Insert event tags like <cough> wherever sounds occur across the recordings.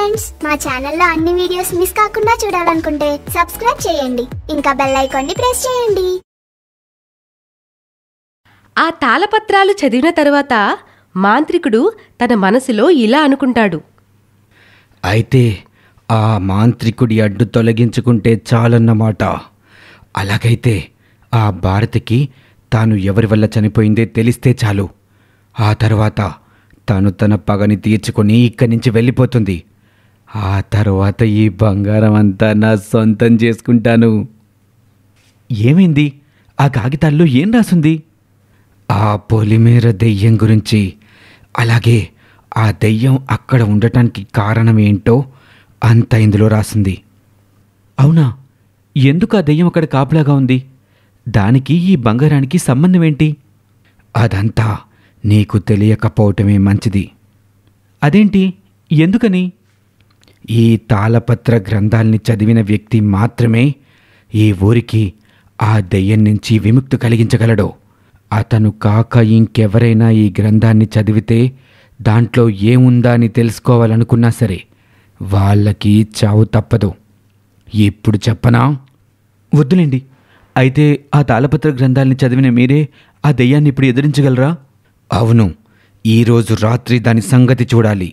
Friends మా ఛానల్లో అన్ని వీడియోస్ మిస్ కాకుండా చూడాలనుకుంటే సబ్స్క్రైబ్ చేయండి. ఇంకా బెల్ ఐకాన్ని ప్రెస్ చేయండి. ఆ తాళపత్రాలు చదివిన తరువాత మాంత్రికుడు తన మనసులో ఇలా అనుకుంటాడు. అయితే ఆ మాంత్రికుడి అడ్డు తొలగించుకుంటే చాలన్నమాట. అలాగైతే ఆ భారతికి తాను ఎవరి వల్ల చనిపోయిందే తెలిస్తే చాలు. ఆ తర్వాత తాను తన పగని తీర్చుకొని ఇక్కడి నుంచి వెళ్ళిపోతుంది. ఆ తర్వాత ఈ బంగారం అంతా నా సొంతం చేసుకుంటాను. ఏమైంది? ఆ కాగితాల్లో ఏం రాసుంది? ఆ పొలిమేర దెయ్యం గురించి. అలాగే ఆ దెయ్యం అక్కడ ఉండటానికి కారణం ఏంటో అంత ఇందులో రాసింది. అవునా? ఎందుకు ఆ దెయ్యం అక్కడ కాపలాగా ఉంది? దానికి ఈ బంగారానికి సంబంధం ఏంటి? అదంతా నీకు తెలియకపోవటమే మంచిది. అదేంటి? ఎందుకని? ఈ తాళపత్ర గ్రంథాల్ని చదివిన వ్యక్తి మాత్రమే ఈ ఊరికి ఆ దెయ్యం నుంచి విముక్తి కలిగించగలడు. అతను కాక ఇంకెవరైనా ఈ గ్రంథాన్ని చదివితే దాంట్లో ఏముందా అని తెలుసుకోవాలనుకున్నా సరే వాళ్ళకి చావు తప్పదు. ఇప్పుడు చెప్పనా? వద్దులేండి. అయితే ఆ తాళపత్ర గ్రంథాల్ని చదివిన మీరే ఆ దెయ్యాన్ని ఇప్పుడు ఎదిరించగలరా? అవును. ఈరోజు రాత్రి దాని సంగతి చూడాలి.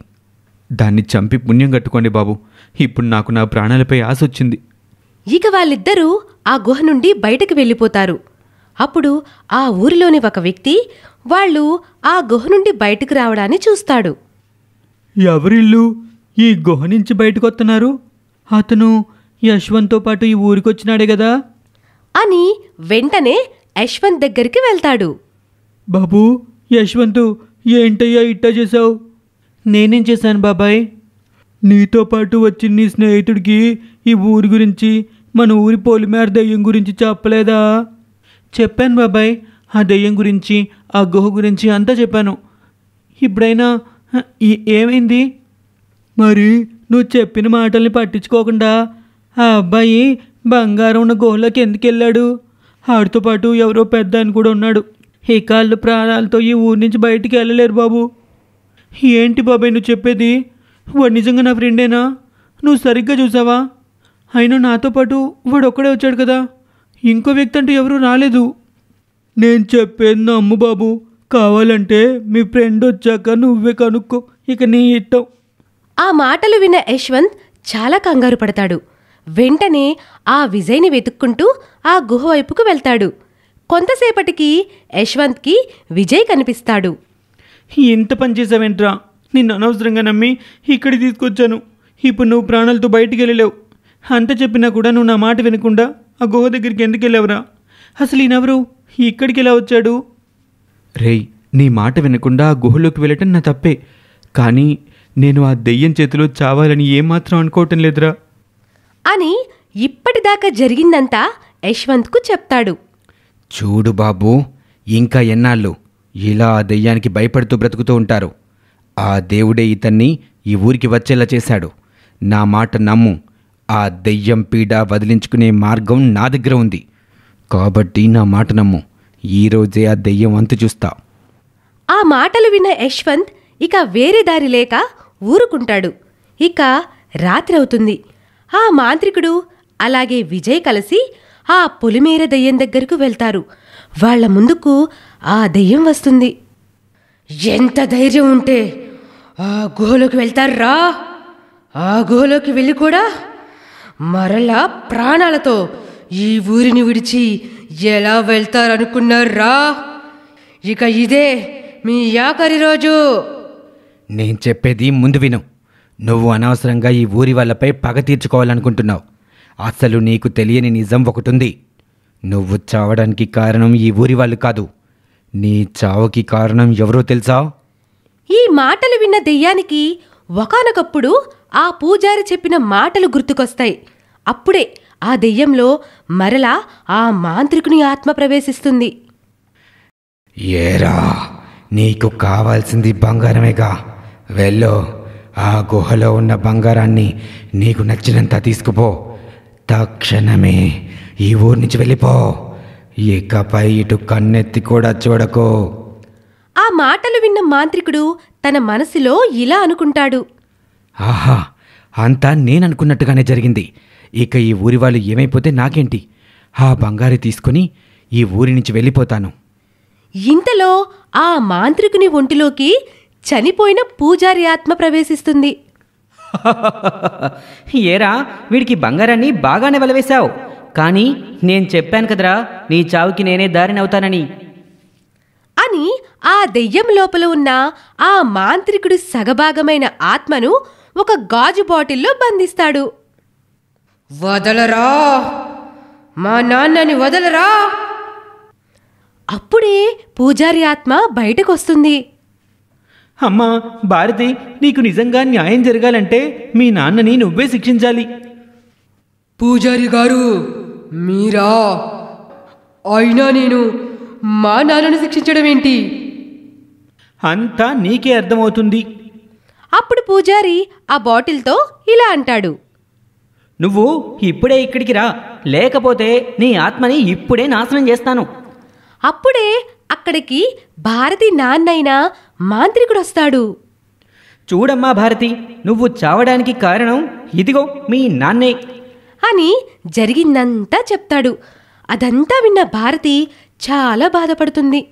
దాన్ని చంపి పుణ్యం కట్టుకోండి బాబు. ఇప్పుడు నాకు నా ప్రాణాలపై ఆశ వచ్చింది. ఇక వాళ్ళిద్దరూ ఆ గుహ నుండి బయటకు వెళ్ళిపోతారు. అప్పుడు ఆ ఊరిలోని ఒక వ్యక్తి వాళ్ళు ఆ గుహ నుండి బయటకు రావడాన్ని చూస్తాడు. ఎవరిల్లు? ఈ గుహ నుంచి బయటకు వస్తున్నారు? అతను యశ్వంత్తో పాటు ఈ ఊరికొచ్చినాడే కదా? అని వెంటనే యశ్వంత్ దగ్గరికి వెళ్తాడు. బాబు యశ్వంతు ఏంటయ్యా ఇట్టా చేసావు నేనేం చేశాను బాబాయ్? నీతో పాటు వచ్చిన నీ స్నేహితుడికి ఈ ఊరి గురించి మన ఊరి పోలిమేర దెయ్యం గురించి చెప్పలేదా? చెప్పాను బాబాయ్. ఆ దెయ్యం గురించి ఆ గుహ గురించి అంతా చెప్పాను. ఇప్పుడైనా ఏమైంది? మరి నువ్వు చెప్పిన మాటల్ని పట్టించుకోకుండా ఆ అబ్బాయి బంగారం ఉన్న గుహలోకి ఎందుకు వెళ్ళాడు? ఆడితో పాటు ఎవరో పెద్ద అని కూడా ఉన్నాడు. ఈ కాళ్ళు ప్రాణాలతో ఈ ఊరి నుంచి బయటికి వెళ్ళలేరు బాబు. ఏంటి బాబాయ్ నువ్వు చెప్పేది? వాడు నిజంగా నా ఫ్రెండేనా? నువ్వు సరిగ్గా చూసావా? అయినా నాతో పాటు వాడు ఒక్కడే వచ్చాడు కదా. ఇంకో వ్యక్తి అంటూ ఎవరూ రాలేదు. నేను చెప్పేది అమ్ము బాబు. కావాలంటే మీ ఫ్రెండ్ వచ్చాక నువ్వే కనుక్కో. ఇక నీ ఇట్టం ఆ మాటలు విన్న యశ్వంత్ చాలా కంగారు పడతాడు. వెంటనే ఆ విజయ్ని వెతుక్కుంటూ ఆ గుహ వైపుకు వెళ్తాడు. కొంతసేపటికి యశ్వంత్కి విజయ్ కనిపిస్తాడు. ఇంత పని చేసావేంట్రా నిన్ను అనవసరంగా నమ్మి ఇక్కడికి తీసుకొచ్చాను. ఇప్పుడు నువ్వు ప్రాణాలతో బయటికి వెళ్ళలేవు. అంత చెప్పినా కూడా నువ్వు నా మాట వినకుండా ఆ గుహ దగ్గరికి ఎందుకు వెళ్ళావురా? అసలు ఈయనెవరు ఇక్కడికి ఎలా వచ్చాడు? రేయ్ నీ మాట వినకుండా ఆ గుహలోకి వెళ్ళటం నా తప్పే. కానీ నేను ఆ దెయ్యం చేతిలో చావాలని ఏమాత్రం అనుకోవటం లేదురా. అని ఇప్పటిదాకా జరిగిందంతా యశ్వంత్కు చెప్తాడు. చూడు బాబు ఇంకా ఎన్నాళ్ళు? ఇలా ఆ దెయ్యానికి భయపడుతూ బ్రతుకుతూ ఉంటారు. ఆ దేవుడే ఇతన్ని ఈ ఊరికి వచ్చేలా చేశాడు. నా మాట నమ్ము. ఆ దెయ్యం పీడ వదిలించుకునే మార్గం నా దగ్గర ఉంది. కాబట్టి నా మాట నమ్ము. ఈరోజే ఆ దెయ్యం అంతు చూస్తా. ఆ మాటలు విన్న యశ్వంత్ ఇక వేరే దారి లేక ఊరుకుంటాడు. ఇక రాత్రి అవుతుంది. ఆ మాంత్రికుడు అలాగే విజయ్ కలిసి ఆ పొలిమేర దెయ్యం దగ్గరకు వెళ్తారు. వాళ్ళ ముందుకు ఆ దెయ్యం వస్తుంది. ఎంత ధైర్యం ఉంటే ఆ గుహలోకి వెళ్తారా? ఆ గుహలోకి వెళ్ళి కూడా మరలా ప్రాణాలతో ఈ ఊరిని విడిచి ఎలా వెళ్తారనుకున్నారా? ఇక ఇదే మీ ఆఖరి రోజు. నేను చెప్పేది ముందు విను. నువ్వు అనవసరంగా ఈ ఊరి వాళ్ళపై పగ తీర్చుకోవాలనుకుంటున్నావు. అసలు నీకు తెలియని నిజం ఒకటి ఉంది నువ్వు చావడానికి కారణం ఈ ఊరి వాళ్ళు కాదు. నీ చావుకి కారణం ఎవరో తెలుసా? ఈ మాటలు విన్న దెయ్యానికి ఒకానొకప్పుడు ఆ పూజారి చెప్పిన మాటలు గుర్తుకొస్తాయి. అప్పుడే ఆ దెయ్యంలో మరలా ఆ మాంత్రికుని ఆత్మ ప్రవేశిస్తుంది. ఏరా నీకు కావాల్సింది బంగారమేగా. వెళ్ళు ఆ గుహలో ఉన్న బంగారాన్ని నీకు నచ్చినంత తీసుకుపో. తక్షణమే ఈ ఊరి నుంచి వెళ్ళిపో. ఇకపై ఇటు కన్నెత్తి కూడా చూడకో. ఆ మాటలు విన్న మాంత్రికుడు తన మనసులో ఇలా అనుకుంటాడు. ఆహా అంతా నేననుకున్నట్టుగానే జరిగింది. ఇక ఈ ఊరి వాళ్ళు ఏమైపోతే నాకేంటి? ఆ బంగారు తీసుకొని ఈ ఊరి నుంచి వెళ్ళిపోతాను. ఇంతలో ఆ మాంత్రికుని ఒంటిలోకి చనిపోయిన పూజారి ఆత్మ ప్రవేశిస్తుంది. <laughs> ఏరా వీడికి బంగారాన్ని బాగానే వెలవేశావు. కానీ నేను చెప్పాను కదరా నీ చావుకి నేనే దారినవుతానని. అని ఆ దెయ్యం లోపల ఉన్న ఆ మాంత్రికుడి సగభాగమైన ఆత్మను ఒక గాజు బాటిల్లో బంధిస్తాడు. వదలరా. మా నాన్నని వదలరా. అప్పుడే పూజారి ఆత్మ బయటకొస్తుంది. అమ్మా భారతి నీకు నిజంగా న్యాయం జరగాలంటే మీ నాన్నని నువ్వే శిక్షించాలి. పూజారి గారు మీరా? అయినా నేను మా నాన్నను శిక్షించడం ఏంటి? అంతా నీకే అర్థమవుతుంది. అప్పుడు పూజారి ఆ బాటిల్తో ఇలా అంటాడు. నువ్వు ఇప్పుడే ఇక్కడికి రా లేకపోతే నీ ఆత్మని ఇప్పుడే నాశనం చేస్తాను. అప్పుడే అక్కడికి భారతి నాన్నైన మాంత్రికుడొస్తాడు చూడమ్మా భారతి నువ్వు చావడానికి కారణం ఇదిగో మీ నాన్నే. అని జరిగిందంతా చెప్తాడు. అదంతా విన్న భారతి చాలా బాధపడుతుంది.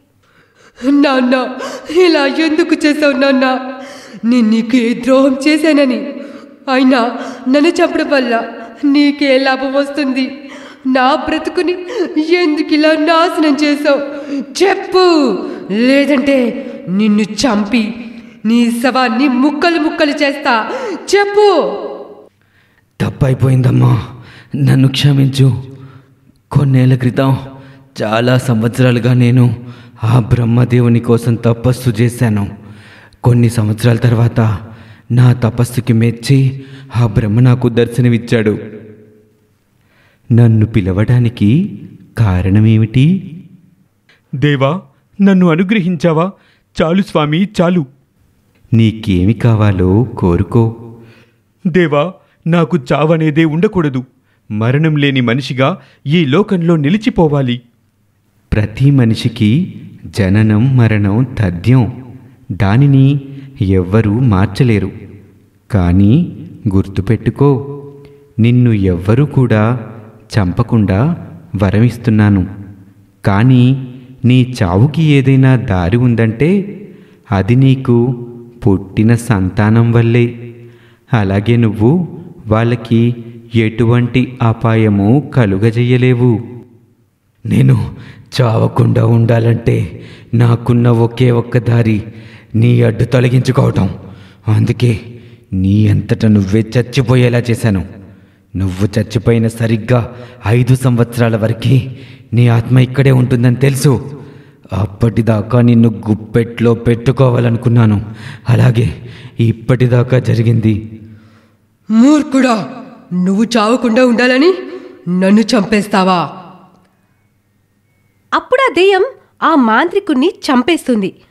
నాన్న ఇలా ఎందుకు చేసావు నాన్న? నేను నీకు ఏ ద్రోహం చేశానని. అయినా నన్ను చంపడం వల్ల నీకే లాభం వస్తుంది. నా బ్రతుకుని ఎందుకు ఇలా నాశనం చేసావు చెప్పు. లేదంటే నిన్ను చంపి నీ శవాన్ని ముక్కలు ముక్కలు చేస్తా. చెప్పు. తప్పైపోయిందమ్మా. నన్ను క్షమించు. కొన్నేళ్ళ క్రితం చాలా సంవత్సరాలుగా నేను ఆ బ్రహ్మదేవుని కోసం తపస్సు చేశాను. కొన్ని సంవత్సరాల తర్వాత నా తపస్సుకి మెచ్చి ఆ బ్రహ్మ నాకు దర్శనమిచ్చాడు. నన్ను పిలవడానికి కారణమేమిటి? దేవా నన్ను అనుగ్రహించావా? చాలు స్వామి చాలు. నీకేమి కావాలో కోరుకో. దేవా నాకు చావనేదే ఉండకూడదు. మరణం లేని మనిషిగా ఈ లోకంలో నిలిచిపోవాలి. ప్రతి మనిషికి జననం మరణం తథ్యం. దానిని ఎవ్వరూ మార్చలేరు. కానీ గుర్తుపెట్టుకో నిన్ను ఎవ్వరూ కూడా చంపకుండా వరమిస్తున్నాను. కానీ నీ చావుకి ఏదైనా దారి ఉందంటే అది నీకు పుట్టిన సంతానం వల్లే. అలాగే నువ్వు వాళ్ళకి ఎటువంటి అపాయము కలుగజేయలేవు. నేను చావకుండా ఉండాలంటే నాకున్న ఒకే ఒక్క దారి నీ అడ్డు తొలగించుకోవటం. అందుకే నీ అంతటా నువ్వే చచ్చిపోయేలా చేశాను. నువ్వు చచ్చిపోయిన సరిగ్గా ఐదు సంవత్సరాల వరకు నీ ఆత్మ ఇక్కడే ఉంటుందని తెలుసు. అప్పటిదాకా నిన్ను గుప్పెట్లో పెట్టుకోవాలనుకున్నాను. అలాగే ఇప్పటిదాకా జరిగింది. మూర్ఖుడా! నువ్వు చావకుండా ఉండాలని నన్ను చంపేస్తావా? అప్పుడు ఆ దెయ్యం ఆ మాంత్రికుణ్ణి చంపేస్తుంది.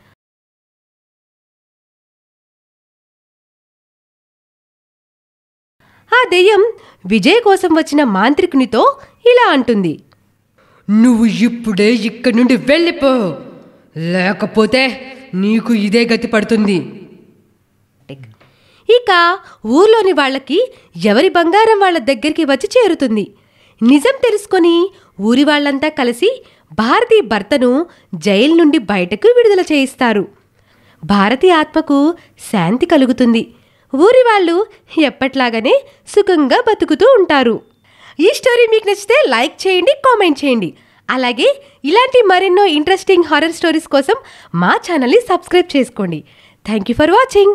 ఆ దెయ్యం విజయ్ కోసం వచ్చిన మాంత్రికునితో ఇలా అంటుంది. నువ్వు ఇప్పుడే ఇక్కడి నుండి వెళ్ళిపో. లేకపోతే నీకు ఇదే గతి పడుతుంది. ఇక ఊర్లోని వాళ్ళకి ఎవరి బంగారం వాళ్ళ దగ్గరికి వచ్చి చేరుతుంది. నిజం తెలుసుకొని ఊరి వాళ్ళంతా కలిసి భారతి భర్తను జైలు నుండి బయటకు విడుదల చేయిస్తారు. భారతి ఆత్మకు శాంతి కలుగుతుంది. ఊరి వాళ్ళు ఎప్పట్లాగానే సుఖంగా బతుకుతూ ఉంటారు. ఈ స్టోరీ మీకు నచ్చితే లైక్ చేయండి కామెంట్ చేయండి. అలాగే ఇలాంటి మరెన్నో ఇంట్రెస్టింగ్ హారర్ స్టోరీస్ కోసం మా ఛానల్ని సబ్స్క్రైబ్ చేసుకోండి. Thank you for watching.